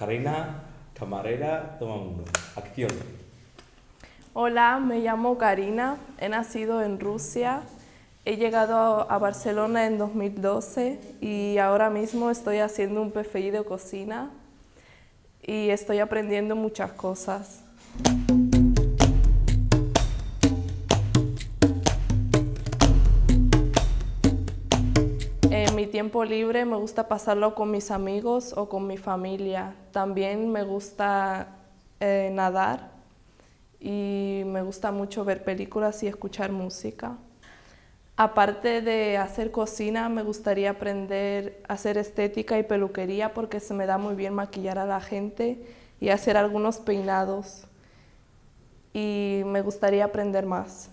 Karina, camarera, toma uno. Acción. Hola, me llamo Karina, he nacido en Rusia, he llegado a Barcelona en 2012 y ahora mismo estoy haciendo un PFI de cocina y estoy aprendiendo muchas cosas. Tiempo libre me gusta pasarlo con mis amigos o con mi familia. También me gusta eh, nadar y me gusta mucho ver películas y escuchar música. Aparte de hacer cocina, me gustaría aprender a hacer estética y peluquería porque se me da muy bien maquillar a la gente y hacer algunos peinados. Y me gustaría aprender más.